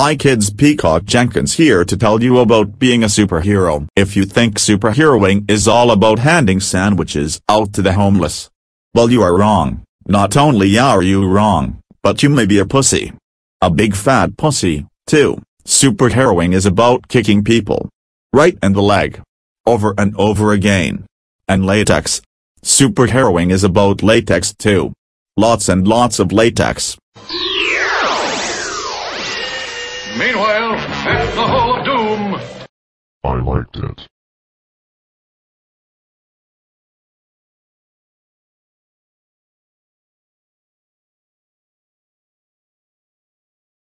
Hi kids Peacock Jenkins here to tell you about being a superhero. If you think superheroing is all about handing sandwiches out to the homeless. Well you are wrong, not only are you wrong, but you may be a pussy. A big fat pussy, too. Superheroing is about kicking people. Right in the leg. Over and over again. And latex. Superheroing is about latex too. Lots and lots of latex. Meanwhile, at the Hall of Doom. I liked it.